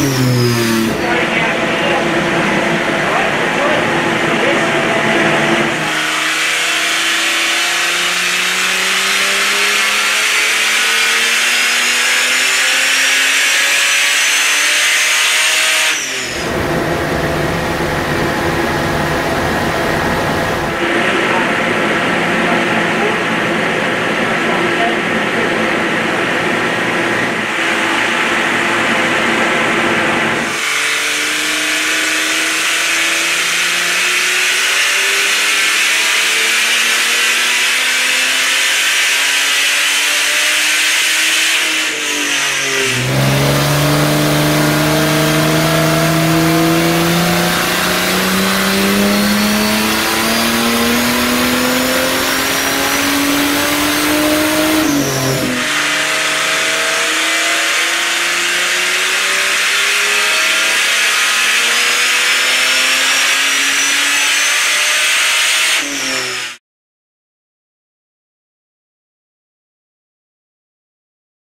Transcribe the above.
Mm.